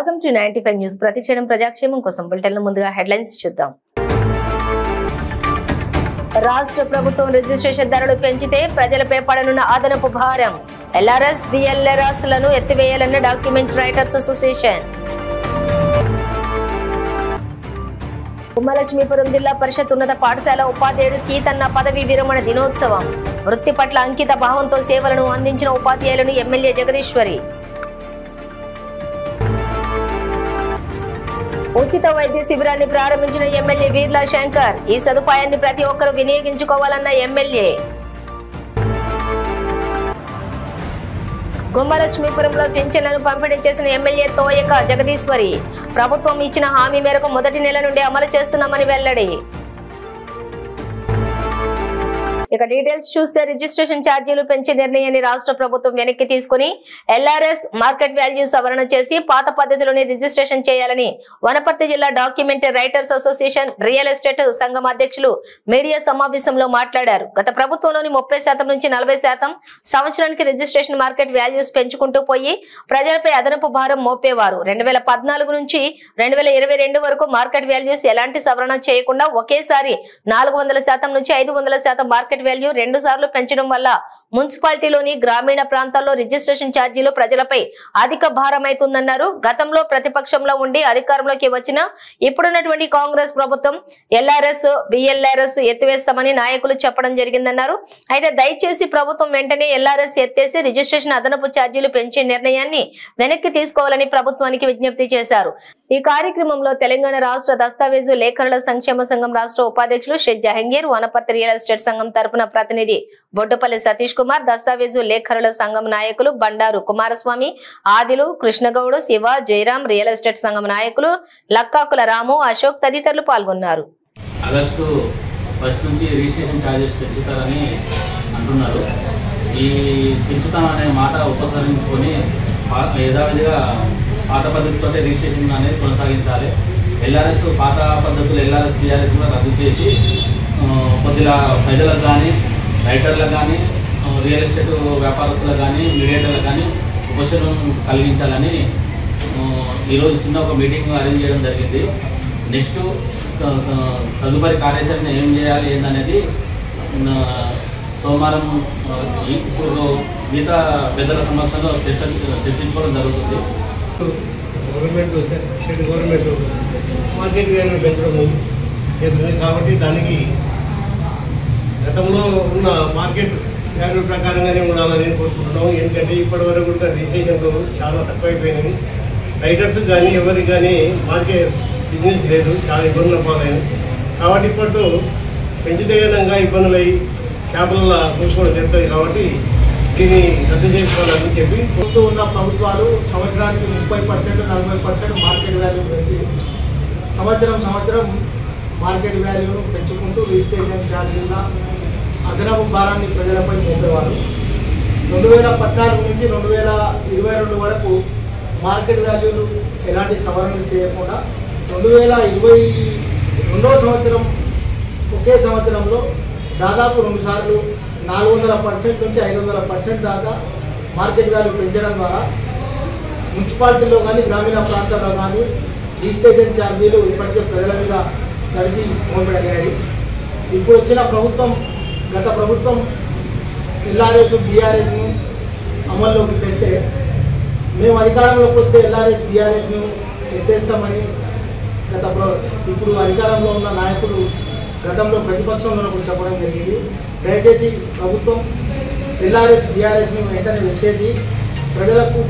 Welcome to ninety five news. ప్రతిక్షణం ప్రజాక్షేమం కోసం బులెటిన్ల ముందుగా హెడ్లైన్స్ చూద్దాం. రాష్ట్ర ప్రభుత్వం రిజిస్ట్రేషన్ ధరలు పెంచితే ప్రజలపై పడనున్న అదనపు భారం. ఎల్ఆర్ఎస్ బిఎల్ఆర్ఎస్లను ఎత్తివేయాలన్న document writers association. Ummalakshmipuram zilla parishad ఉన్నత పాఠశాల ఉపాధ్యాయుడు సీతన్న పదవీ విరమణ దినోత్సవం. వృత్తి పట్ల అంకిత భావంతో సేవలను అందించిన ఉపాధ్యాయులను ఎమ్మెల్యే జగదీశ్వరి. ఉచిత వైద్య శిబిరాన్ని ప్రారంభించిన ఎమ్మెల్యే వీర్లా శంకర్. ఈ సదుపాయాన్ని ప్రతి ఒక్కరూ వినియోగించుకోవాలన్న ఎమ్మెల్యే. గుమ్మలక్ష్మీపురంలో పింఛన్లను పంపిణీ చేసిన ఎమ్మెల్యే తోయక జగదీశ్వరి. ప్రభుత్వం ఇచ్చిన హామీ మేరకు మొదటి నెల నుండి అమలు చేస్తున్నామని వెల్లడి. ఇక డీటెయిల్స్ చూస్తే రిజిస్ట్రేషన్ ఛార్జీలు పెంచే నిర్ణయాన్ని రాష్ట్ర ప్రభుత్వం వెనక్కి తీసుకుని ఎల్ఆర్ఎస్ మార్కెట్ వాల్యూ సవరణ చేసి పాత పద్ధతిలోనే రిజిస్ట్రేషన్ చేయాలని వనపర్తి జిల్లా document writers association real estate సంఘం అధ్యక్షులు మీడియా సమావేశంలో మాట్లాడారు. గత ప్రభుత్వంలోని ముప్పై శాతం నుంచి నలభై శాతం సంవత్సరానికి రిజిస్ట్రేషన్ మార్కెట్ వాల్యూస్ పెంచుకుంటూ పోయి ప్రజలపై అదనపు భారం మోపేవారు. రెండు వేల పద్నాలుగు నుంచి రెండు వేల ఇరవై రెండు వరకు మార్కెట్ వాల్యూస్ ఎలాంటి సవరణ చేయకుండా ఒకేసారి నాలుగు వందల శాతం నుంచి ఐదు వందల శాతం మార్కెట్ వాల్యూ రెండు సార్లు పెంచడం వల్ల మున్సిపాలిటీలోని గ్రామీణ ప్రాంతాల్లో రిజిస్ట్రేషన్ ఛార్జీలు ప్రజలపై అధిక భారమైతుందన్నారు. గతంలో ప్రతిపక్షంలో ఉండి అధికారంలోకి వచ్చిన ఇప్పుడున్నటువంటి కాంగ్రెస్ ప్రభుత్వం ఎల్ఆర్ఎస్ బిఎల్ఆర్ఎస్ ఎత్తివేస్తామని నాయకులు చెప్పడం జరిగిందన్నారు. అయితే దయచేసి ప్రభుత్వం వెంటనే ఎల్ఆర్ఎస్ ఎత్తేసి రిజిస్ట్రేషన్ అదనపు ఛార్జీలు పెంచే నిర్ణయాన్ని వెనక్కి తీసుకోవాలని ప్రభుత్వానికి విజ్ఞప్తి చేశారు. ఈ కార్యక్రమంలో తెలంగాణ రాష్ట్ర దస్తావేజు లేఖరుల సంక్షేమ సంఘం రాష్ట్ర ఉపాధ్యక్షులు షేక్ జహంగీర్ వనపర్తి రియల్ ఎస్టేట్ సంఘం తరపున ప్రతినిధి బొడ్డుపల్లి సతీష్ కుమార్ దస్తావేజు లేఖరుల సంఘం నాయకులు బండారు కుమారస్వామి ఆదిలు కృష్ణగౌడ్ శివ జయరాం రియల్ ఎస్టేట్ సంఘం నాయకులు లక్కాకుల రాము అశోక్ తదితరులు పాల్గొన్నారు. ఆగస్టు ఫస్ట్ నుంచి రిజిస్ట్రేషన్ ఛార్జెస్ పెంచుతారని అంటున్నారు. ఈ పెంచుతామనే మాట ఉపసరించుకొని యథావిధిగా పాత పద్ధతితో రిజిస్ట్రేషన్ అనేది కొనసాగించాలి. ఎల్ఆర్ఎస్ పాత పద్ధతులు ఎల్ఆర్ఎస్ బీఆర్ఎస్ కూడా రద్దు చేసి కొద్దిగా ప్రజలకు కానీ రైటర్లకు కానీ రియల్ ఎస్టేట్ వ్యాపారస్తులకు కానీ మీడియేటర్లకు కానీ ఉపశమనం కలిగించాలని ఈరోజు చిన్న ఒక మీటింగ్ అరేంజ్ చేయడం జరిగింది. నెక్స్ట్ తదుపరి కార్యాచరణ ఏం చేయాలి ఏందనేది సోమవారం ఇప్పుడు మిగతా పెద్దల సమక్షంలో చర్చ చర్చించుకోవడం జరుగుతుంది. Government state government market value పెంచడం చేస్తుంది కాబట్టి దానికి గతంలో ఉన్న మార్కెట్ వాల్యూ ప్రకారంగానే ఉండాలని కోరుకుంటున్నాం. ఎందుకంటే ఇప్పటి వరకు కూడా రిజిస్ట్రేషన్లు చాలా తక్కువైపోయినాయి. రైటర్స్ కానీ ఎవరికి కానీ మార్కెట్ బిజినెస్ లేదు. చాలా ఇబ్బందులు పాలైనవి కాబట్టి ఇప్పటితో పెంచుతేనంగా ఇబ్బందులు అయ్యి చేపల చూసుకోవడం జరుగుతుంది కాబట్టి దీన్ని రద్దు చేసుకోవాలని చెప్పి ముందు ఉన్న ప్రభుత్వాలు సంవత్సరానికి ముప్పై పర్సెంట్ నలభై పర్సెంట్ మార్కెట్ వాల్యూ పెంచి సంవత్సరం సంవత్సరం మార్కెట్ వాల్యూను పెంచుకుంటూ రిజిస్ట్రేషన్ ఛార్జీల అదనపు భారాన్ని ప్రజలపై మోపేవారు. రెండు వేల పద్నాలుగు నుంచి రెండు వేల ఇరవై రెండు వరకు మార్కెట్ వాల్యూలు ఎలాంటి సవరణలు చేయకుండా రెండు వేల ఇరవై రెండవ సంవత్సరం ఒకే సంవత్సరంలో దాదాపు రెండు సార్లు నాలుగు వందల పర్సెంట్ నుంచి ఐదు వందల పర్సెంట్ దాకా మార్కెట్ వాల్యూ పెంచడం ద్వారా మున్సిపాలిటీలో కానీ గ్రామీణ ప్రాంతాల్లో కానీ రిజిస్ట్రేషన్ ఛార్జీలు ఇప్పటికే ప్రజల మీద కలిసి మోపడగాయి ఇప్పుడు వచ్చిన ప్రభుత్వం గత ప్రభుత్వం ఎల్ఆర్ఎస్ బీఆర్ఎస్ను అమల్లోకి తెస్తే మేము అధికారంలోకి వస్తే ఎల్ఆర్ఎస్ బీఆర్ఎస్ను ఎత్తేస్తామని గత ప్ర- ఇప్పుడు అధికారంలో ఉన్న నాయకులు గతంలో ప్రతిపక్షంలో ఉన్నప్పుడు చెప్పడం జరిగింది. దయచేసి ప్రభుత్వం ఎల్ఆర్ఎస్ బీఆర్ఎస్ని వెంటనే ఎత్తేసి ప్రజలకు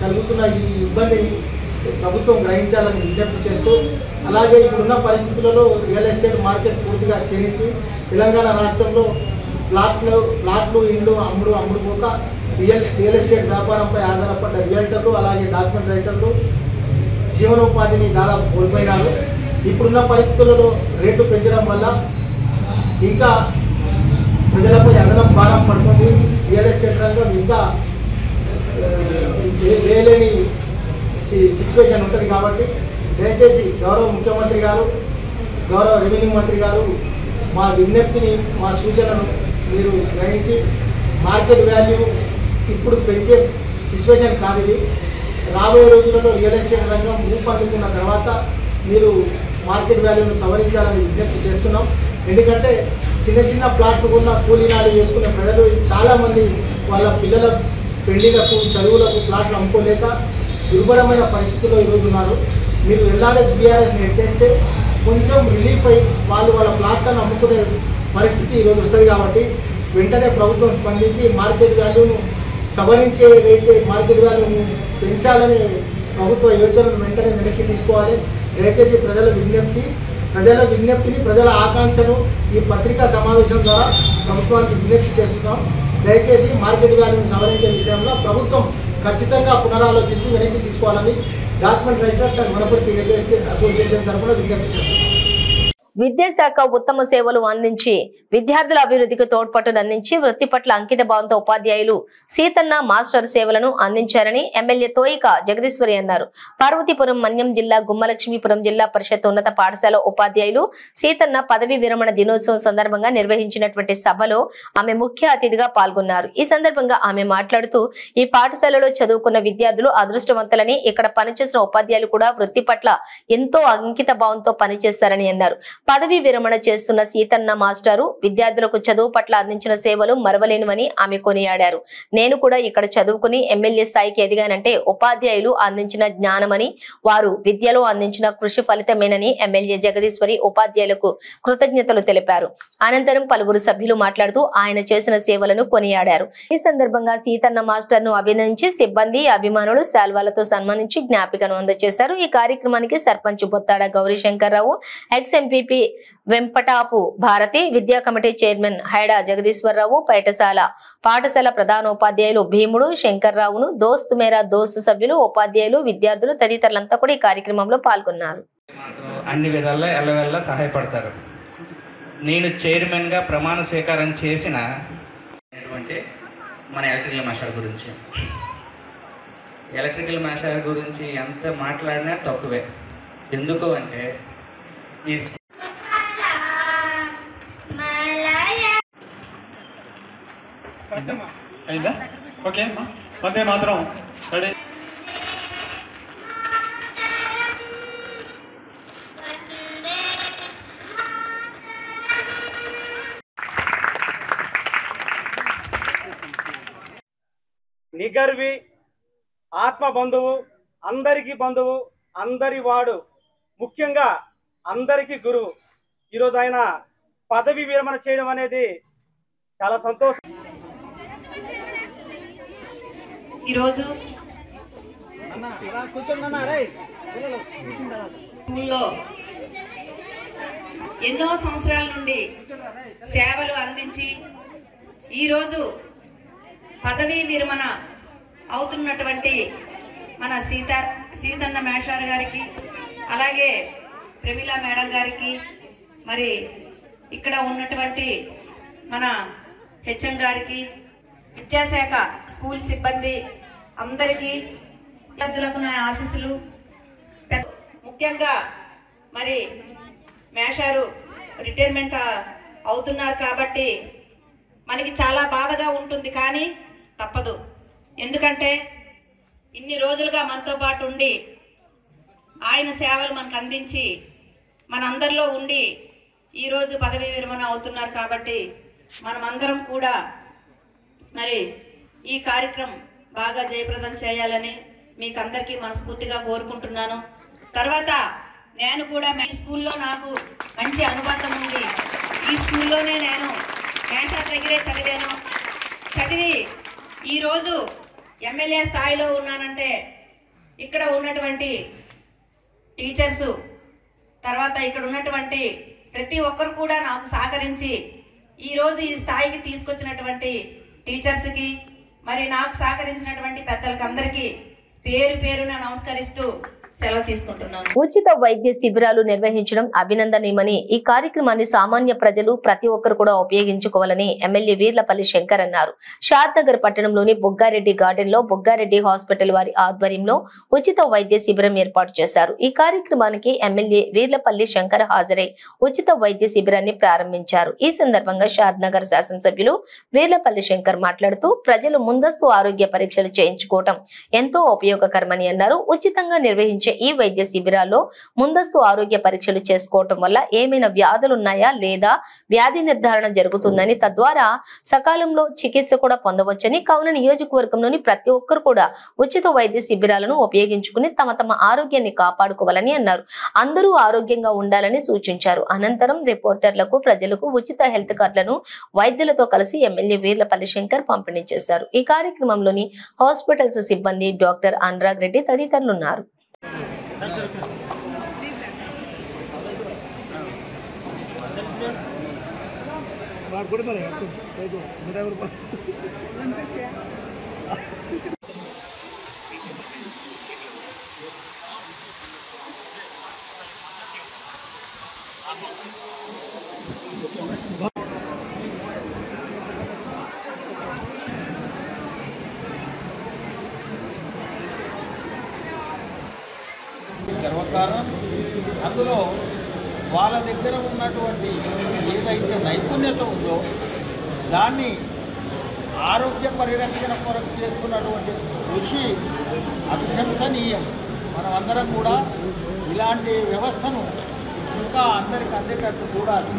కలుగుతున్న ఈ ఇబ్బందిని ప్రభుత్వం గ్రహించాలని విజ్ఞప్తి చేస్తూ అలాగే ఇప్పుడున్న పరిస్థితులలో రియల్ ఎస్టేట్ మార్కెట్ పూర్తిగా క్షీణించి తెలంగాణ రాష్ట్రంలో ప్లాట్లు ప్లాట్లు ఇండ్లు అమ్ముడు అమ్ముడు పోక రియల్ రియల్ ఎస్టేట్ వ్యాపారంపై ఆధారపడ్డ రియల్టర్లు అలాగే డాక్యుమెంట్ రైటర్లు జీవనోపాధిని దాదాపు కోల్పోయినారు. ఇప్పుడున్న పరిస్థితులలో రేట్లు పెంచడం వల్ల ఇంకా ప్రజలపై అదనపు భారం పడుతుంది. రియల్ ఎస్టేట్ రంగం ఇంకా ఆ, సిచ్యువేషన్ ఉంటుంది కాబట్టి దయచేసి గౌరవ ముఖ్యమంత్రి గారు గౌరవ రెవెన్యూ మంత్రి గారు మా విజ్ఞప్తిని మా సూచనను మీరు గ్రహించి మార్కెట్ వాల్యూ ఇప్పుడు పెంచే సిచ్యువేషన్ కాదు ఇది. రాబోయే రోజులలో రియల్ ఎస్టేట్ రంగం ఊపందుకున్న తర్వాత మీరు మార్కెట్ వాల్యూను సవరించాలని విజ్ఞప్తి చేస్తున్నాం. ఎందుకంటే చిన్న చిన్న ప్లాట్లు ఉన్న కూలీనాలు చేసుకునే ప్రజలు చాలామంది వాళ్ళ పిల్లల పెళ్ళిలకు చదువులకు ప్లాట్లు అమ్ముకోలేక దుర్భరమైన పరిస్థితుల్లో ఈరోజు ఉన్నారు. మీరు ఎల్ఆర్ఎస్ బీఆర్ఎస్ని ఎత్తేస్తే కొంచెం రిలీఫ్ అయ్యి వాళ్ళు వాళ్ళ ప్లాట్లను అమ్ముకునే పరిస్థితి ఈరోజు వస్తుంది కాబట్టి వెంటనే ప్రభుత్వం స్పందించి మార్కెట్ వాల్యూను సవరించే ఏదైతే మార్కెట్ వాల్యూను పెంచాలని ప్రభుత్వ యోచనను వెంటనే వెనక్కి తీసుకోవాలి. దయచేసి ప్రజల విజ్ఞప్తి ప్రజల విజ్ఞప్తిని ప్రజల ఆకాంక్షను ఈ పత్రికా సమావేశం ద్వారా ప్రభుత్వానికి విజ్ఞప్తి చేస్తున్నాం. దయచేసి మార్కెట్ వాల్యూను సవరించే విషయంలో ప్రభుత్వం ఖచ్చితంగా పునరాలోచించి వెనక్కి తీసుకోవాలని document writers and Wanaparthy real estate association తరఫున విజ్ఞప్తి చేస్తున్నాం. విద్యాశాఖ ఉత్తమ సేవలు అందించి విద్యార్థుల అభివృద్ధికి తోడ్పట్టును అందించి వృత్తి పట్ల అంకిత భావంతో ఉపాధ్యాయులు సీతన్న మాస్టర్ సేవలను అందించారని ఎమ్మెల్యే తోయిక జగదీశ్వరి అన్నారు. పార్వతీపురం మన్యం జిల్లా గుమ్మలక్ష్మీపురం జిల్లా పరిషత్ ఉన్నత పాఠశాల ఉపాధ్యాయులు సీతన్న పదవి విరమణ దినోత్సవం సందర్భంగా నిర్వహించినటువంటి సభలో ఆమె ముఖ్య అతిథిగా పాల్గొన్నారు. ఈ సందర్భంగా ఆమె మాట్లాడుతూ ఈ పాఠశాలలో చదువుకున్న విద్యార్థులు అదృష్టవంతులని ఇక్కడ పనిచేసిన ఉపాధ్యాయులు కూడా వృత్తి పట్ల ఎంతో అంకిత భావంతో పనిచేస్తారని అన్నారు. పదవి విరమణ చేస్తున్న సీతన్న మాస్టారు విద్యార్థులకు చదువు పట్ల అందించిన సేవలు మరవలేనివని ఆమె కొనియాడారు. నేను కూడా ఇక్కడ చదువుకుని ఎమ్మెల్యే స్థాయికి ఎదిగానంటే ఉపాధ్యాయులు అందించిన జ్ఞానమని వారు విద్యలో అందించిన కృషి ఫలితమేనని ఎమ్మెల్యే జగదీశ్వరి ఉపాధ్యాయులకు కృతజ్ఞతలు తెలిపారు. అనంతరం పలువురు సభ్యులు మాట్లాడుతూ ఆయన చేసిన సేవలను కొనియాడారు. ఈ సందర్భంగా సీతన్న మాస్టర్ను అభినందించి సిబ్బంది అభిమానులు శాల్వాలతో సన్మానించి జ్ఞాపికను అందజేశారు. ఈ కార్యక్రమానికి sarpanch Bottada Gaurishankarrao ex MPP MP Vempatapu Bharati విద్యా కమిటీ చైర్మన్ హైడా జగదీశ్వరరావు పైటశాల పాఠశాల ప్రధానోపాధ్యాయులు భీముడు శంకర్రావును దోస్త్ మేరా దోస్త్ సభ్యులు ఉపాధ్యాయులు విద్యార్థులు తదితరులంతా కూడా ఈ కార్యక్రమంలో పాల్గొన్నారు. అన్ని విధాల్లో ఎల్లవెల్ల సహాయపడతారు. నేను చైర్మన్గా ప్రమాణ స్వీకారం చేసిన మన ఎలక్ట్రికల్ మాస్టర్ గురించి. ఎలక్ట్రికల్ మాస్టర్ గురించి ఎంత మాట్లాడినా తక్కువే. ఎందుకు అంటే ఈ అయిందా? ఓకే అమ్మా. వందే మాత్రం రెడీ. నిగర్వి ఆత్మ బంధువు అందరికీ బంధువు అందరి వాడు ముఖ్యంగా అందరికీ గురువు. ఈరోజు ఆయన పదవి విరమణ చేయడం అనేది చాలా సంతోషం. ఈరోజు స్కూల్లో ఎన్నో సంవత్సరాల నుండి సేవలు అందించి ఈరోజు పదవీ విరమణ అవుతున్నటువంటి మన సీత సీతన్న మేషార్ గారికి అలాగే ప్రమీల మేడం గారికి మరి ఇక్కడ ఉన్నటువంటి మన హెచ్ఎం గారికి విద్యాశాఖ స్కూల్ సిబ్బంది అందరికీ విద్యార్థులకు నా ఆశీస్సులు. ముఖ్యంగా మరి మేషారు రిటైర్మెంట్ అవుతున్నారు కాబట్టి మనకి చాలా బాధగా ఉంటుంది కానీ తప్పదు. ఎందుకంటే ఇన్ని రోజులుగా మనతో పాటు ఉండి ఆయన సేవలు మనకు అందించి మనందరిలో ఉండి ఈరోజు పదవీ విరమణ అవుతున్నారు కాబట్టి మనమందరం కూడా మరి ఈ కార్యక్రమం బాగా జయప్రదం చేయాలని మీకు అందరికీ మనస్ఫూర్తిగా కోరుకుంటున్నాను. తర్వాత నేను కూడా మీ స్కూల్లో నాకు మంచి అనుబంధం ఉంది. ఈ స్కూల్లోనే నేను మేషార్ దగ్గరే చదివాను. చదివి ఈరోజు ఎమ్మెల్యే స్థాయిలో ఉన్నానంటే ఇక్కడ ఉన్నటువంటి టీచర్స్ తర్వాత ఇక్కడ ఉన్నటువంటి ప్రతి ఒక్కరు కూడా నాకు సహకరించి ఈరోజు ఈ స్థాయికి తీసుకొచ్చినటువంటి టీచర్స్కి మరి నాకు సహకరించినటువంటి పెద్దలకు అందరికీ పేరు పేరున నమస్కరిస్తూ ఉచిత వైద్య శిబిరాలు నిర్వహించడం అభినందనీయమని ఈ కార్యక్రమాన్ని సామాన్య ప్రజలు ప్రతి ఒక్కరు కూడా ఉపయోగించుకోవాలని ఎమ్మెల్యే వీర్లపల్లి శంకర్ అన్నారు. షాద్ నగర్ పట్టణంలోని బుగ్గారెడ్డి గార్డెన్లో బుగ్గారెడ్డి హాస్పిటల్ వారి ఆధ్వర్యంలో ఉచిత వైద్య శిబిరం ఏర్పాటు చేశారు. ఈ కార్యక్రమానికి ఎమ్మెల్యే వీర్లపల్లి శంకర్ హాజరై ఉచిత వైద్య శిబిరాన్ని ప్రారంభించారు. ఈ సందర్భంగా షాద్ నగర్ శాసనసభ్యులు వీర్లపల్లి శంకర్ మాట్లాడుతూ ప్రజలు ముందస్తు ఆరోగ్య పరీక్షలు చేయించుకోవటం ఎంతో ఉపయోగకరమని అన్నారు. ఉచితంగా నిర్వహించే ఈ వైద్య శిబిరాల్లో ముందస్తు ఆరోగ్య పరీక్షలు చేసుకోవటం వల్ల ఏమైనా వ్యాధులున్నాయా లేదా? వ్యాధి నిర్ధారణ జరుగుతుందని తద్వారా సకాలంలో చికిత్స కూడా పొందవచ్చని కావున నియోజకవర్గంలోని ప్రతి ఒక్కరు కూడా ఉచిత వైద్య శిబిరాలను ఉపయోగించుకుని తమ తమ ఆరోగ్యాన్ని కాపాడుకోవాలని అన్నారు. అందరూ ఆరోగ్యంగా ఉండాలని సూచించారు. అనంతరం రిపోర్టర్లకు ప్రజలకు ఉచిత హెల్త్ కార్డులను వైద్యులతో కలిసి ఎమ్మెల్యే వీర్లపల్లి శంకర్ పంపిణీ చేశారు. ఈ కార్యక్రమంలోని హాస్పిటల్స్ సిబ్బంది డాక్టర్ అనురాగ్ రెడ్డి తదితరులు ఉన్నారు గర్వకారణం అందులో వాళ్ళ దగ్గర ఉన్నటువంటి ఏదైతే నైపుణ్యత ఉందో దాన్ని ఆరోగ్య పరిరక్షణ కొరకు చేస్తున్నటువంటి కృషి అభిశంసనీయం. మనం అందరం కూడా ఇలాంటి వ్యవస్థను ఇంకా అందరికి అందేటట్టు చూడాలి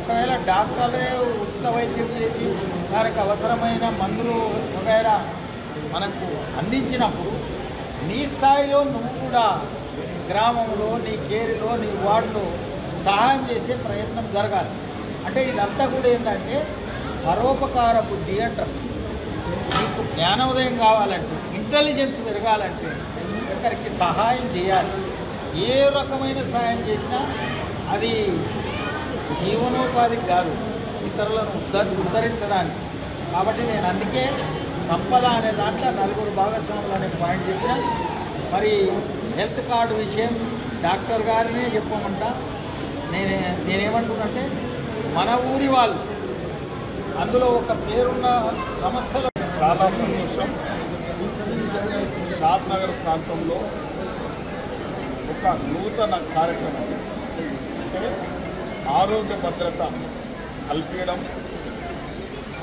ఒకవేళ డాక్టర్లే ఉచిత వైద్యం చేసి దానికి అవసరమైన మందులు వగైరా మనకు అందించినప్పుడు నీ స్థాయిలో నువ్వు కూడా గ్రామంలో నీ కేరిలో నీ వార్డులో సహాయం చేసే ప్రయత్నం జరగాలి. అంటే ఇదంతా కూడా ఏంటంటే పరోపకార బుద్ధి అంటారు. మీకు జ్ఞానోదయం కావాలంటే ఇంటెలిజెన్స్ పెరగాలంటే ఒకరికి సహాయం చేయాలి. ఏ రకమైన సహాయం చేసినా అది జీవనోపాధికి కాదు ఇతరులను ఉద్ధ ఉద్ధరించడానికి. కాబట్టి నేను అందుకే సంపద అనే దాంట్లో నలుగురు భాగస్వాములు అనే పాయింట్ చెప్పిన మరి హెల్త్ కార్డు విషయం డాక్టర్ గారినే చెప్పమంటా నేనే నేనేమంటున్నంటే మన ఊరి వాళ్ళు అందులో ఒక పేరున్న సంస్థల చాలా సంతోషం. షాద్ నగర్ ప్రాంతంలో ఒక నూతన కార్యక్రమం అంటే ఆరోగ్య భద్రత కల్పించడం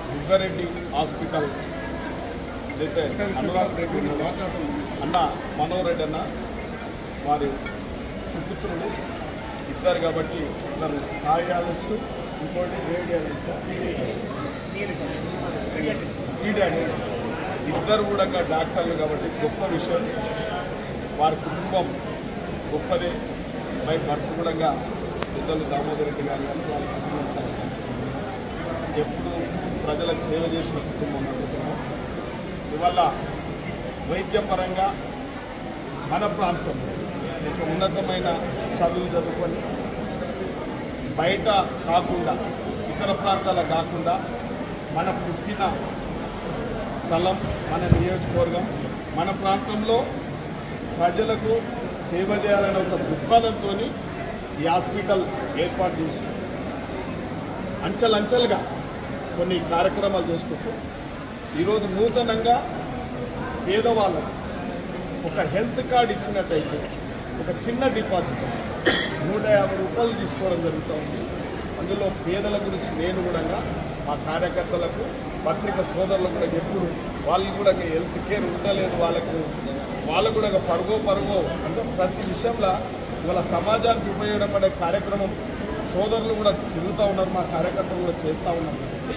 దుర్గారెడ్డి హాస్పిటల్. అనురాగ్ రెడ్డి అన్న మనోహర్ రెడ్డి అన్న వారి సుపుత్రుడు ఇద్దరు కాబట్టి ఇద్దరు కార్యాలజిస్టు ఇంకోటి రేడియాలజిస్ట్ పీడియాట్రిస్ట్ ఇద్దరు కూడా డాక్టర్లు కాబట్టి గొప్ప విషయం. వారి కుటుంబం గొప్పదే. పై భర్త కూడా పెద్దలు దామోదర్ రెడ్డి గారు కానీ వారి కుటుంబం చాలా ఎప్పుడు ప్రజలకు సేవ చేసిన కుటుంబం అనుకుంటున్నాం ఇవల్ల వైద్యపరంగా మన ప్రాంతంలో ఒక ఉన్నతమైన చదువు చదువుకొని బయట కాకుండా ఇతర ప్రాంతాల కాకుండా మన పుట్టిన స్థలం మన నియోజకవర్గం మన ప్రాంతంలో ప్రజలకు సేవ చేయాలనే ఒక దృక్పథంతో ఈ హాస్పిటల్ ఏర్పాటు చేసి అంచెలంచెలుగా కొన్ని కార్యక్రమాలు చేసుకుంటూ ఈరోజు నూతనంగా పేదవాళ్ళకు ఒక హెల్త్ కార్డు ఇచ్చినట్టయితే ఒక చిన్న డిపాజిట్. నూట యాభై రూపాయలు తీసుకోవడం జరుగుతూ ఉంది అందులో పేదల గురించి నేను కూడా మా కార్యకర్తలకు పత్రిక సోదరులు కూడా ఎప్పుడు వాళ్ళు కూడా హెల్త్ కేర్ ఉండలేదు వాళ్ళకు వాళ్ళు కూడా పరుగో పరుగో అంటే ప్రతి విషయంలో ఇవాళ సమాజానికి ఉపయోగపడే కార్యక్రమం సోదరులు కూడా తిరుగుతూ ఉన్నారు మా కార్యకర్తలు కూడా చేస్తూ ఉన్నారు కాబట్టి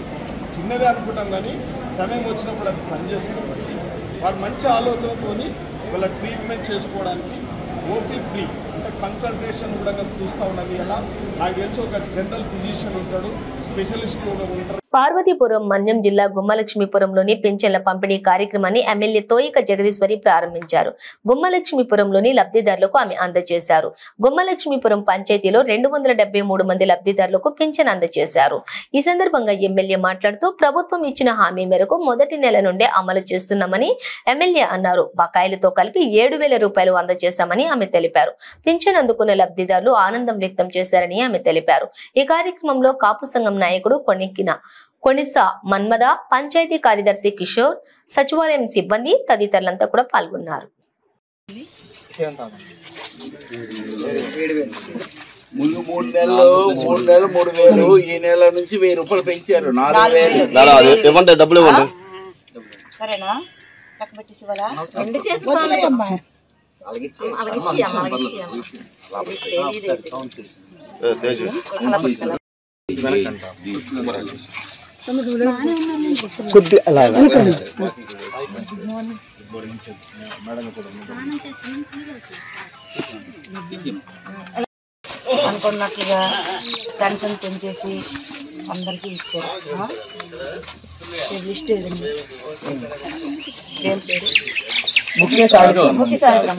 చిన్నదే అనుకుంటాం కానీ సమయం వచ్చినప్పుడు అది పనిచేస్తుంది. కాబట్టి వారు మంచి ఆలోచనతోని వాళ్ళ ట్రీట్మెంట్ చేసుకోవడానికి ఓపీ ఫ్రీ అంటే కన్సల్టేషన్ కూడా చూస్తూ ఉన్నది. ఎలా? నాకు తెలిసి ఒక జనరల్ ఫిజిషియన్ ఉంటాడు స్పెషలిస్ట్ కూడా ఉంటారు. పార్వతీపురం మన్యం జిల్లా గుమ్మలక్ష్మీపురంలోని పింఛన్ల పంపిణీ కార్యక్రమాన్ని ఎమ్మెల్యే తోయిక జగదీశ్వరి ప్రారంభించారు. గుమ్మలక్ష్మీపురంలోని లబ్ధిదారులకు ఆమె అందజేశారు. గుమ్మలక్ష్మీపురం పంచాయతీలో రెండు వందల మూడు మంది లబ్ధిదారులకు పింఛన్ అందజేశారు. ఈ సందర్భంగా ఎమ్మెల్యే మాట్లాడుతూ ప్రభుత్వం ఇచ్చిన హామీ మేరకు మొదటి నెల నుండే అమలు చేస్తున్నామని ఎమ్మెల్యే అన్నారు. బకాయిలతో కలిపి ఏడు వేల రూపాయలు అందజేశామని ఆమె తెలిపారు. పింఛన్ అందుకున్న లబ్ధిదారులు ఆనందం వ్యక్తం చేశారని ఆమె తెలిపారు. ఈ కార్యక్రమంలో కాపు సంఘం నాయకుడు కొనిక్కిన కొనిస మన్మద పంచాయతీ కార్యదర్శి కిషోర్ సచివాలయం సిబ్బంది తదితరులంతా కూడా పాల్గొన్నారు ముందు మూడు నెలలు మూడు నెలలు మూడు వేలు ఈ నెల నుంచి వెయ్యి రూపాయలు పెంచారు నాలుగు వేలు ఇవ్వండి డబ్బులు ఇవ్వండి సరేనా అలాగే కొద్ది అలాగా అనుకున్నట్లుగా పెన్షన్ పెంచేసి అందరికీ ఇచ్చారు. లిస్ట్ ఏదండి ఏం పేరు? ముఖ్య సాయంత్రం.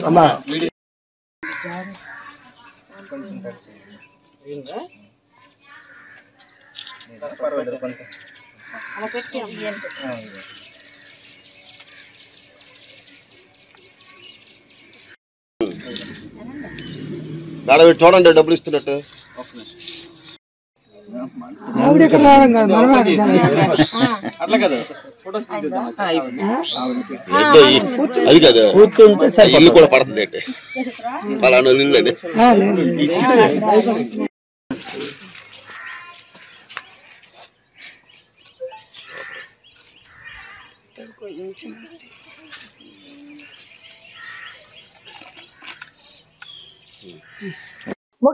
అలా పెట్టి మేడం చూడండి డబ్బులు ఇస్తున్నట్టు. అది కదా. కూర్చుంటే. ఇల్లు కూడా పడుతుంది అంటే. పలానా ఇల్లు అని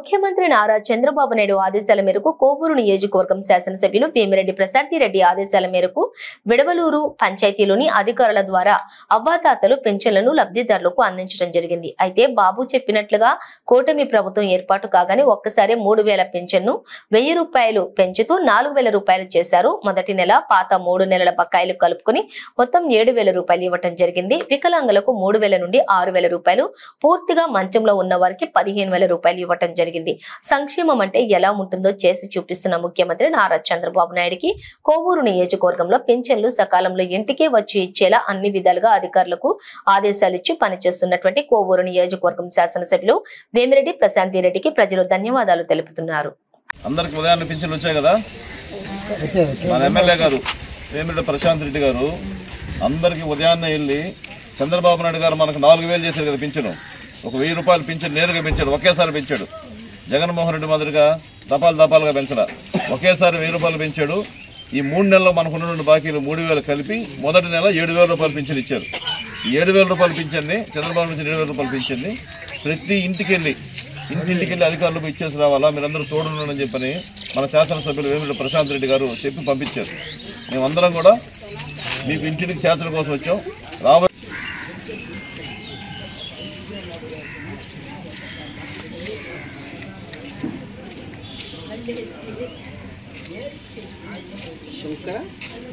ముఖ్యమంత్రి నారా చంద్రబాబు నాయుడు ఆదేశాల మేరకు కోవూరు నియోజకవర్గం శాసనసభ్యులు భీమిరెడ్డి ప్రశాంతి రెడ్డి ఆదేశాల మేరకు విడవలూరు పంచాయతీలోని అధికారుల ద్వారా అవ్వాతాతలు పెన్షన్లను లబ్ధిదారులకు అందించడం జరిగింది. అయితే బాబు చెప్పినట్లుగా కూటమి ప్రభుత్వం ఏర్పాటు కాగానే ఒక్కసారి మూడు వేల పెన్షన్ను వెయ్యి రూపాయలు పెంచుతూ నాలుగు వేల రూపాయలు చేశారు. మొదటి నెల పాత మూడు నెలల బకాయిలు కలుపుకొని మొత్తం ఏడు వేల రూపాయలు ఇవ్వటం జరిగింది. వికలాంగులకు మూడు వేల నుండి ఆరు వేల రూపాయలు పూర్తిగా మంచంలో ఉన్న వారికి పదిహేను వేల రూపాయలు ఇవ్వటం జరిగింది. జరిగింది. సంక్షేమం అంటే ఎలా ఉంటుందో చేసి చూపిస్తున్న ముఖ్యమంత్రి నారా చంద్రబాబు నాయుడికి కోవూరు నియోజకవర్గంలో పింఛన్లు సకాలంలో ఇంటికే వచ్చి ఇచ్చేలా అన్ని విధాలుగా అధికారులకు ఆదేశాలు ఇచ్చి పనిచేస్తున్నటువంటి కోవూరు నియోజకవర్గం శాసనసభ్యులు వేమిరెడ్డి ప్రశాంతి రెడ్డికి ప్రజలు ధన్యవాదాలు తెలుపుతున్నారు. అందరికి ఉదయాన్నే పింఛన్లు వచ్చాయి కదా? మన ఎమ్మెల్యే గారు వేమిరెడ్డి ప్రశాంత్ రెడ్డి గారు అందరికి ఉదయాన్నే వెళ్ళి చంద్రబాబు నాయుడు గారు మనకు నాలుగు వేలు చేశారు కదా పింఛను. ఒక వెయ్యి రూపాయలు పింఛను నేరుగా పెంచాడు ఒకేసారి పెంచాడు. జగన్మోహన్ రెడ్డి మాదిరిగా దపాలు దపాలుగా పెంచడా ఒకేసారి వెయ్యి రూపాయలు పెంచాడు. ఈ మూడు నెలల్లో మనకు ఉన్నటువంటి బాకీలు మూడు వేలు కలిపి మొదటి నెల ఏడు వేల రూపాయలు పింఛన్ ఇచ్చారు. ఏడు వేల రూపాయలు పింఛన్ని చంద్రబాబు నుంచి ఏడు వేల రూపాయలు పింఛన్ని ప్రతి ఇంటికి వెళ్ళి ఇంటింటికి వెళ్ళి అధికారులకు ఇచ్చేసి రావాలా? మీరందరూ తోడున్నారని చెప్పని మన శాసనసభ్యులు వేమిరెడ్డి ప్రశాంత్ రెడ్డి గారు చెప్పి పంపించారు. మేమందరం కూడా మీకు ఇంటింటికి చేర్చడం కోసం వచ్చాం.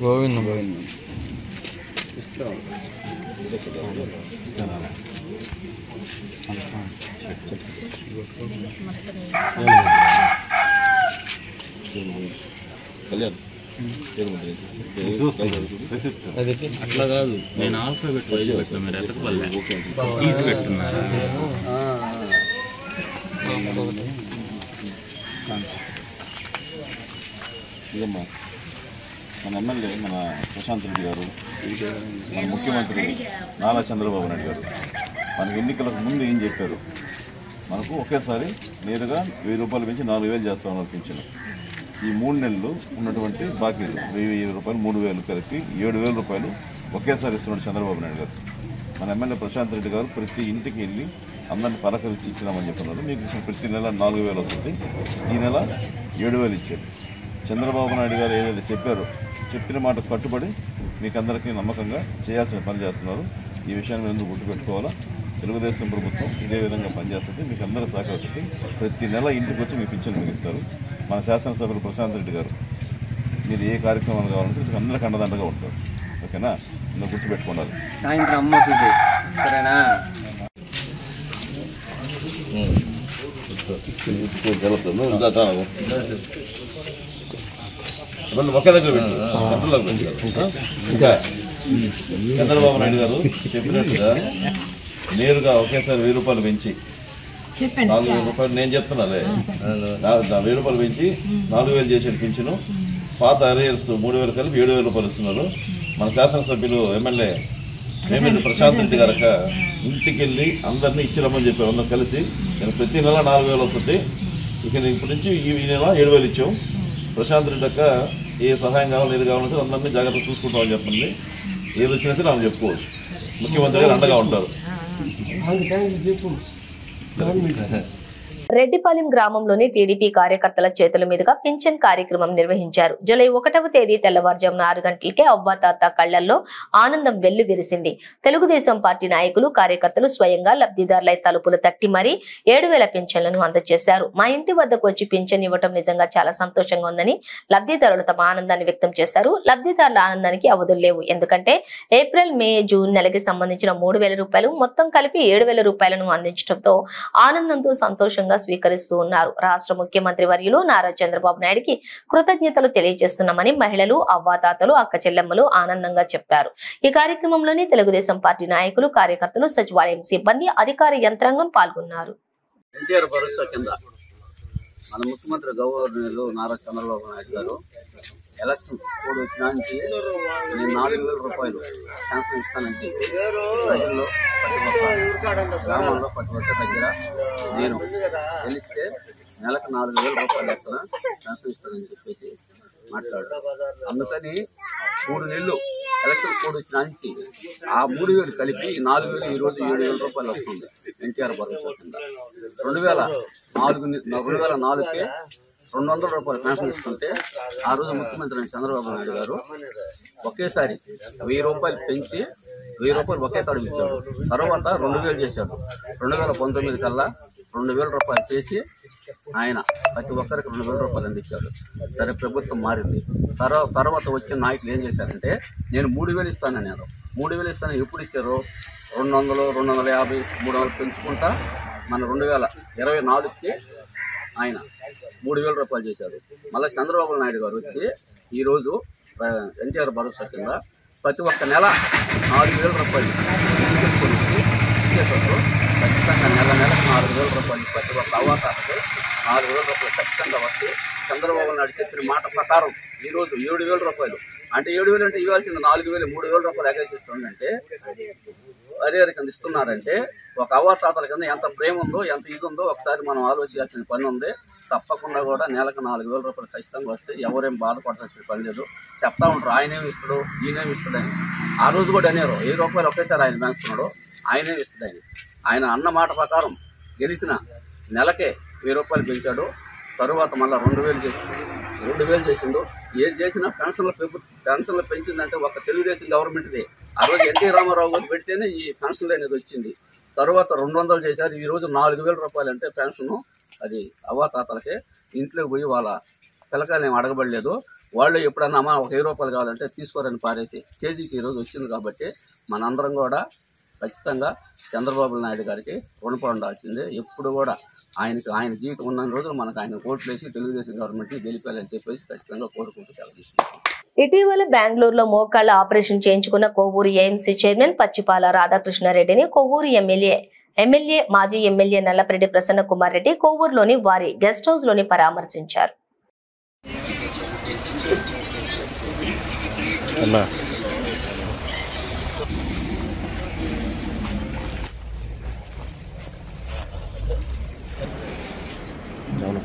గోవిందం గోవిందం కళ్యాణ్ అట్లా కాదు నేను ఆల్ఫాబెట్ వైజ్ పెట్టిన మీరు ఎతకబల్లే తీసి పెట్టున్నారు ఇదమ్మా మన ఎమ్మెల్యే మన ప్రశాంత్ రెడ్డి గారు మన ముఖ్యమంత్రి నారా చంద్రబాబు నాయుడు గారు మనకి ఎన్నికలకు ముందు ఏం చెప్పారు? మనకు ఒకేసారి నేరుగా వెయ్యి రూపాయలు పెంచి నాలుగు వేలు చేస్తామని పింఛను ఈ మూడు నెలలు ఉన్నటువంటి బాకీలు వెయ్యి వెయ్యి రూపాయలు మూడు వేలు కలిపి ఏడు వేల రూపాయలు ఒకేసారి ఇస్తున్నాడు చంద్రబాబు నాయుడు గారు. మన ఎమ్మెల్యే ప్రశాంత్ రెడ్డి గారు ప్రతి ఇంటికి వెళ్ళి అందరిని పలకరించి ఇచ్చినామని చెప్తున్నారు మీకు ప్రతి నెల నాలుగు వేలు వస్తుంది. ఈ నెల ఏడు వేలు ఇచ్చారు. చంద్రబాబు నాయుడు గారు ఏదైతే చెప్పారో చెప్పిన మాట కట్టుబడి మీకు అందరికీ నమ్మకంగా చేయాల్సిన పని చేస్తున్నారు. ఈ విషయాన్ని మీరు ఎందుకు గుర్తుపెట్టుకోవాలా? తెలుగుదేశం ప్రభుత్వం ఇదే విధంగా పనిచేస్తుంది. మీకు అందరూ సహకరిస్తుంది ప్రతి నెల ఇంటికి వచ్చి మీ పింఛన్ మీకు ఇస్తారు మన శాసనసభ్యులు ప్రశాంత్ రెడ్డి గారు మీరు ఏ కార్యక్రమాలు కావాలంటే మీకు అందరికి అండదండగా ఉంటారు. ఓకేనా? ఇలా గుర్తుపెట్టుకోవాలి సాయంత్రం అమ్మ చూసి సరేనా ఒకే దగ్గర పెట్టు. పెట్టు. ఇంకా చంద్రబాబు నాయుడు గారు చెప్పినట్టుగా నేరుగా ఒకేసారి వెయ్యి రూపాయలు పెంచి. నాలుగు వేల రూపాయలు నేను చెప్తున్నాలే. వెయ్యి రూపాయలు పెంచి నాలుగు వేలు చేసేది పింఛను. పాత అరియర్స్ మూడు వేలు కలిపి ఏడు వేల రూపాయలు ఇస్తున్నారు. మన శాసనసభ్యులు ఎమ్మెల్యే ఎమ్మెల్యే ప్రశాంత్ రెడ్డి గారక ఇంటికి వెళ్ళి అందరినీ ఇచ్చిరమ్మని చెప్పారు. అందరం కలిసి నేను ప్రతి నెల నాలుగు వేలు వస్తుంది. ఇక నేను ఇప్పటి నుంచి ఈ ఈ నెల ఏడు వేలు ఇచ్చాం. ప్రశాంత్ రెడ్డి అక్క ఏ సహాయం కావాలి ఏది కావాలంటే అందరినీ జాగ్రత్తగా చూసుకుంటామని చెప్పండి ఏది వచ్చినా సరే ఆమె చెప్పుకోవచ్చు ముఖ్యమంత్రి గారు అండగా ఉంటారు రెడ్డిపాలెం గ్రామంలోని టీడీపీ కార్యకర్తల చేతుల మీదుగా పింఛన్ కార్యక్రమం నిర్వహించారు. జూలై ఒకటవ తేదీ తెల్లవారుజామున ఆరు గంటలకే అవ్వాతాత కళ్ళల్లో ఆనందం వెల్లు విరిసింది తెలుగుదేశం పార్టీ నాయకులు కార్యకర్తలు స్వయంగా లబ్ధిదారులై తలుపులు తట్టి మరీ ఏడు వేల పింఛన్లను అందజేశారు. మా ఇంటి వద్దకు వచ్చి పింఛన్ ఇవ్వటం నిజంగా చాలా సంతోషంగా ఉందని లబ్ధిదారులు తమ ఆనందాన్ని వ్యక్తం చేశారు. లబ్ధిదారుల ఆనందానికి అవధులు లేవు. ఎందుకంటే ఏప్రిల్ మే జూన్ నెలకి సంబంధించిన మూడు వేల రూపాయలు మొత్తం కలిపి ఏడు వేల రూపాయలను అందించడంతో ఆనందంతో సంతోషంగా స్వీకరిస్తూ ఉన్నారు. రాష్ట్ర ముఖ్యమంత్రి వర్యులు నారా చంద్రబాబు నాయుడికి కృతజ్ఞతలు తెలియజేస్తున్నామని మహిళలు అవ్వాతాతలు అక్క చెల్లెమ్మలు ఆనందంగా చెప్పారు. ఈ కార్యక్రమంలోని తెలుగుదేశం పార్టీ నాయకులు కార్యకర్తలు సచివాలయం సిబ్బంది అధికార యంత్రాంగం పాల్గొన్నారు. మన ముఖ్యమంత్రి గవర్నర్లు నారా చంద్రబాబు నాయుడు గారు ఎలక్షన్ కోడ్ వచ్చినానికి నేను నాలుగు వేల రూపాయలు శాంక్షన్ ఇస్తానని చెప్పి ప్రజల్లో ప్రతి ఒక్క గ్రామంలో ప్రతి ఒక్క దగ్గర నేను గెలిస్తే నెలకు నాలుగు వేల రూపాయలు ఎక్కడ శాంక్షన్ ఇస్తానని చెప్పేసి మాట్లాడారు అందుకని మూడు నెలలు ఎలక్షన్ కోడ్ వచ్చిన నుంచి ఆ మూడు వేలు కలిపి నాలుగు వేలు ఈరోజు ఏడు వేల రూపాయలు వస్తుంది ఎన్టీఆర్ భరోసా కింద. రెండు వేల నాలుగు రెండు వేల నాలుగుకి రెండు వందల రూపాయలు పెన్షన్ ఇస్తుంటే ఆ రోజు ముఖ్యమంత్రి చంద్రబాబు నాయుడు గారు ఒకేసారి వెయ్యి రూపాయలు పెంచి వెయ్యి రూపాయలు ఒకే తడిపించాడు తర్వాత రెండు వేలు చేశాడు. రెండు వేల పంతొమ్మిది కల్లా రెండు వేల రూపాయలు చేసి ఆయన ప్రతి ఒక్కరికి రెండు వేల రూపాయలు అందించాడు. సరే ప్రభుత్వం మారింది. తర్వాత తర్వాత వచ్చిన నాయకులు ఏం చేశారంటే నేను మూడు వేలు ఇస్తానన్నారు మూడు వేలు ఇస్తాను ఎప్పుడు ఇచ్చారు? రెండు వందలు రెండు వందల యాభై మూడు వందలు పెంచుకుంటా మన రెండు వేల ఇరవై నాలుగుకి ఆయన మూడు వేల రూపాయలు చేశారు. మళ్ళీ చంద్రబాబు నాయుడు గారు వచ్చి ఈరోజు ఎన్టీఆర్ భరోసా కింద ప్రతి ఒక్క నెల నాలుగు వేల రూపాయలు ఖచ్చితంగా నెల నెల నాలుగు వేల రూపాయలు ప్రతి ఒక్క అవకాశం నాలుగు వేల రూపాయలు ఖచ్చితంగా వస్తే చంద్రబాబు నాయుడు చెప్పిన మాట ప్రకారం ఈరోజు ఏడు వేల రూపాయలు. అంటే ఏడు వేలు అంటే ఇవ్వాల్సింది నాలుగు వేలు మూడు వేల రూపాయలు ఎగేసిస్తుందంటే అదే కింద ఇస్తున్నారంటే ఒక అవ్వాతాతల కింద ఎంత ప్రేమ ఉందో ఎంత ఇది ఉందో ఒకసారి మనం ఆలోచించాల్సిన పని ఉంది. తప్పకుండా కూడా నెలకు నాలుగు వేల రూపాయలు ఖచ్చితంగా వస్తే ఎవరేం బాధపడాల్సిన పని లేదు. చెప్తా ఉంటారు ఆయనేమి ఇస్తాడు ఈయనేమి ఇస్తాడని ఆ రోజు కూడా అనేరు ఏడు రూపాయలు ఒకేసారి ఆయన పెంచుతున్నాడు ఆయనేమి ఇస్తాడని ఆయన అన్న మాట ప్రకారం గెలిచిన నెలకే వెయ్యి రూపాయలు పెంచాడు. తరువాత మళ్ళీ రెండు వేలు చేసిండు రెండు వేలు చేసిండు. ఏది చేసినా పెన్షన్లు పెంపు పెన్షన్లు పెంచిందంటే ఒక తెలుగుదేశం గవర్నమెంట్ది. ఆ రోజు ఎన్టీ రామారావు గారు పెడితేనే ఈ పెన్షన్లు అనేది వచ్చింది. తరువాత రెండు వందలు చేశారు. ఈరోజు నాలుగు వేల రూపాయలు అంటే పెన్షన్ అది అవ్వాతాతలకే ఇంట్లోకి పోయి వాళ్ళ పిల్లకాయలు ఏమి అడగబడలేదు. వాళ్ళు ఎప్పుడన్నా అమ్మ ఒక వెయ్యి రూపాయలు కావాలంటే తీసుకోరని పారేసి కేజీకి ఈరోజు వచ్చింది కాబట్టి మనందరం కూడా ఖచ్చితంగా చంద్రబాబు నాయుడు గారికి రుణపడి ఉండాల్సిందే ఎప్పుడు కూడా ఆయనకి ఆయన జీవితం ఉన్న రోజులు మనకు ఆయన ఓట్లు వేసి తెలుగుదేశం గవర్నమెంట్ని గెలిపాలని చెప్పేసి ఖచ్చితంగా కోరుకుంటూ సెలవు ఇటీవల బెంగళూరులో మోకాళ్ళ ఆపరేషన్ చేయించుకున్న కొవ్వూరు ఏఎంసీ చైర్మన్ పచ్చిపాల రాధాకృష్ణారెడ్డిని కొవ్వూరు ఎమ్మెల్యే ఎమ్మెల్యే మాజీ ఎమ్మెల్యే నల్లపరెడ్డి ప్రసన్న కుమార్ రెడ్డి కొవ్వూరులోని వారి గెస్ట్ హౌస్లోని పరామర్శించారు అన్నా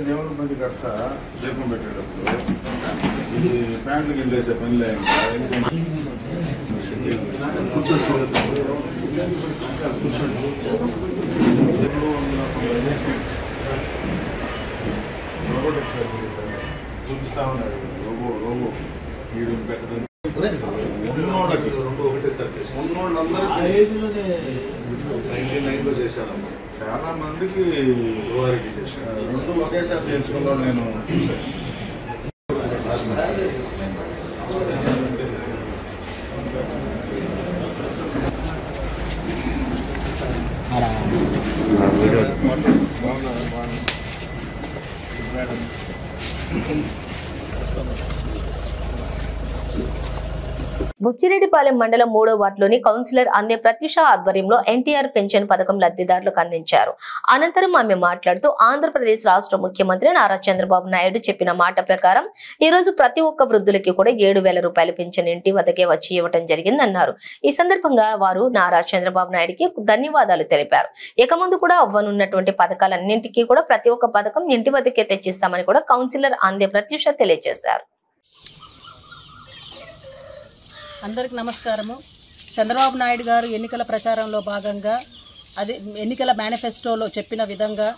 దేవుడు బండి కడతా దీపం పెట్టేటప్పుడు ఇది ప్యాంట్లు కింద వేసే పని లేకుండా చూపిస్తా ఉన్నారు రోబో రోబో వీడు పెట్టడం ఉన్నోళ్ళకి రెండు ఒకటేసారి చేసి ఉన్నోళ్ళందరికీ నైన్టీ నైన్లో చేశారమ్మా. చాలా మందికి రెండు ఒకేసారి నేర్చుకోవడం నేను బుచ్చిరెడ్డిపాలెం మండలం మూడో వార్డులోని కౌన్సిలర్ అందే ప్రత్యుష ఆధ్వర్యంలో ఎన్టీఆర్ పెన్షన్ పథకం లబ్ధిదారులకు అందించారు. అనంతరం ఆమె మాట్లాడుతూ ఆంధ్రప్రదేశ్ రాష్ట్ర ముఖ్యమంత్రి నారా చంద్రబాబు నాయుడు చెప్పిన మాట ప్రకారం ఈ రోజు ప్రతి ఒక్క వృద్ధులకి కూడా ఏడు వేల రూపాయల పెన్షన్ ఇంటి వద్దకే వచ్చి ఇవ్వటం జరిగిందన్నారు. ఈ సందర్భంగా వారు నారా చంద్రబాబు నాయుడికి ధన్యవాదాలు తెలిపారు. ఇక ముందు కూడా అవ్వనున్నటువంటి పథకాలన్నింటికీ కూడా ప్రతి ఒక్క పథకం ఇంటి వద్దకే తెచ్చిస్తామని కూడా కౌన్సిలర్ అందే ప్రత్యుష తెలియజేశారు. అందరికి నమస్కారము. చంద్రబాబు నాయుడు గారు ఎన్నికల ప్రచారంలో భాగంగా అదే ఎన్నికల మేనిఫెస్టోలో చెప్పిన విధంగా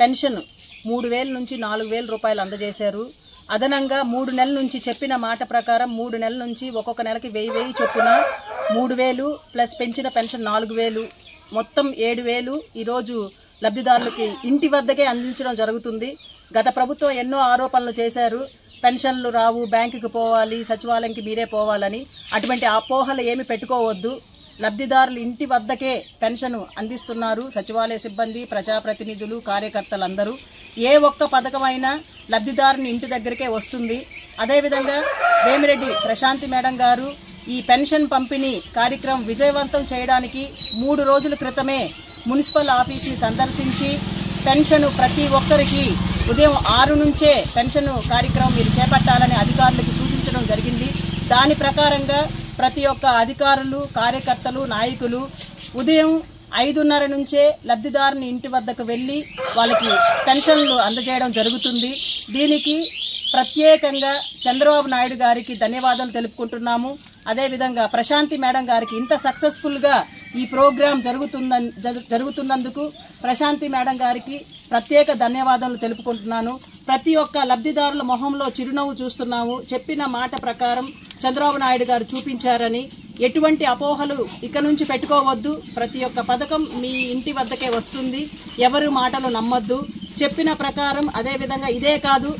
పెన్షన్ మూడు వేల నుంచి నాలుగు వేల రూపాయలు అందజేశారు. అదనంగా మూడు నెలల నుంచి చెప్పిన మాట ప్రకారం మూడు నెలల నుంచి ఒక్కొక్క నెలకి వెయ్యి వెయ్యి చొప్పున మూడు వేలు ప్లస్ పెంచిన పెన్షన్ నాలుగు వేలు. మొత్తం ఏడు వేలు ఈరోజు లబ్ధిదారులకి ఇంటి వద్దకే అందించడం జరుగుతుంది. గత ప్రభుత్వం ఎన్నో ఆరోపణలు చేశారు. పెన్షన్లు రావు బ్యాంకుకి పోవాలి సచివాలయంకి మీరే పోవాలని అటువంటి అపోహలు ఏమి పెట్టుకోవద్దు. లబ్ధిదారులు ఇంటి వద్దకే పెన్షన్ అందిస్తున్నారు. సచివాలయ సిబ్బంది ప్రజాప్రతినిధులు కార్యకర్తలందరూ. ఏ ఒక్క పథకమైనా లబ్ధిదారుని ఇంటి దగ్గరికే వస్తుంది. అదేవిధంగా వేమిరెడ్డి ప్రశాంతి మేడం గారు ఈ పెన్షన్ పంపిణీ కార్యక్రమం విజయవంతం చేయడానికి మూడు రోజుల క్రితమే మున్సిపల్ ఆఫీస్ని సందర్శించి పెన్షన్ ప్రతి ఒక్కరికి ఉదయం ఆరు నుంచే పెన్షన్ కార్యక్రమం మీరు చేపట్టాలని అధికారులకు సూచించడం జరిగింది. దాని ప్రకారంగా ప్రతి ఒక్క అధికారులు కార్యకర్తలు నాయకులు ఉదయం ఐదున్నర నుంచే లబ్ధిదారుని ఇంటి వద్దకు వెళ్ళి వాళ్ళకి పెన్షన్లు అందజేయడం జరుగుతుంది. దీనికి ప్రత్యేకంగా చంద్రబాబు నాయుడు గారికి ధన్యవాదాలు తెలుపుకుంటున్నాము. అదేవిధంగా ప్రశాంతి మేడం గారికి ఇంత సక్సెస్ఫుల్గా ఈ ప్రోగ్రాం జరుగుతుంద జరుగుతున్నందుకు ప్రశాంతి మేడం గారికి ప్రత్యేక ధన్యవాదాలు తెలుపుకుంటున్నాను. ప్రతి ఒక్క లబ్ధిదారుల మొహంలో చిరునవ్వు చూస్తున్నాము. చెప్పిన మాట ప్రకారం చంద్రబాబు నాయుడు గారు చూపించారని ఎటువంటి అపోహలు ఇక నుంచి పెట్టుకోవద్దు. ప్రతి ఒక్క పథకం మీ ఇంటి వద్దకే వస్తుంది. ఎవరు మాటలు నమ్మొద్దు. చెప్పిన ప్రకారం అదేవిధంగా ఇదే కాదు.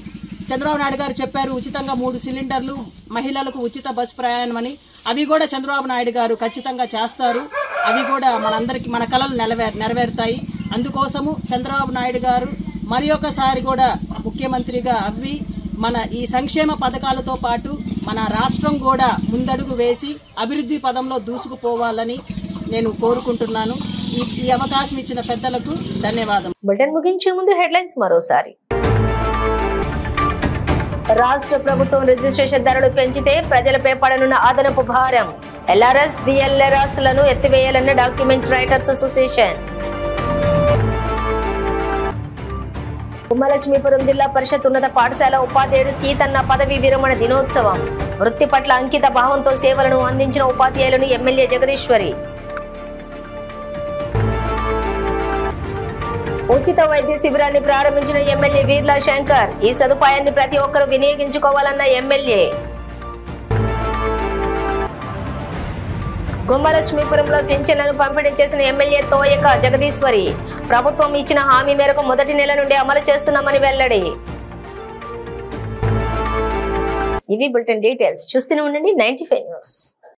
చంద్రబాబు నాయుడు గారు చెప్పారు ఉచితంగా మూడు సిలిండర్లు మహిళలకు ఉచిత బస్ ప్రయాణం అని. అవి కూడా చంద్రబాబు నాయుడు గారు ఖచ్చితంగా చేస్తారు. అవి కూడా మనందరికీ మన కళలు నెరవేర్ నెరవేరుతాయి. అందుకోసము చంద్రబాబు నాయుడు గారు మరి ఒకసారి కూడా ముఖ్యమంత్రిగా అవి మన ఈ సంక్షేమ పథకాలతో పాటు మన రాష్ట్రం కూడా ముందడుగు వేసి అభివృద్ధి పదంలో దూసుకుపోవాలని నేను కోరుకుంటున్నాను. ఈ అవకాశం ఇచ్చిన పెద్దలకు ధన్యవాదం. బులెటిన్ ముగించే ముందు హెడ్లైన్స్ మరోసారి. రాష్ట్ర ప్రభుత్వం రిజిస్ట్రేషన్ ధరలు పెంచితే ప్రజలపై పడనున్న అదనపు భారం. ఎల్ఆర్ఎస్ బిఎల్ఆర్ఎస్లను ఎత్తివేయాలన్న document writers association. Ummalakshmipuram zilla parishad ఉన్నత పాఠశాల ఉపాధ్యాయుడు సీతన్న పదవి విరమణ దినోత్సవం. వృత్తి పట్ల అంకిత భావంతో సేవలను అందించిన ఉపాధ్యాయులను ఎమ్మెల్యే జగదీశ్వరి. ఉచిత వైద్య శిబిరాన్ని ప్రారంభించిన ఎమ్మెల్యే వీర్లా శంకర్ ఈ సదుపాయాన్ని ప్రతి ఒక్కరూ వినియోగించుకోవాలన్న ఎమ్మెల్యే. గుమ్మలక్ష్మీపురంలో పింఛన్లను పంపిణీ చేసిన ఎమ్మెల్యే తోయక జగదీశ్వరి ప్రభుత్వం ఇచ్చిన హామీ మేరకు మొదటి నెల నుండి అమలు చేస్తున్నామని వెల్లడి. ఇవి బులెటిన్ డీటెయిల్స్. చూస్తూనే ఉండండి నైన్టీ న్యూస్.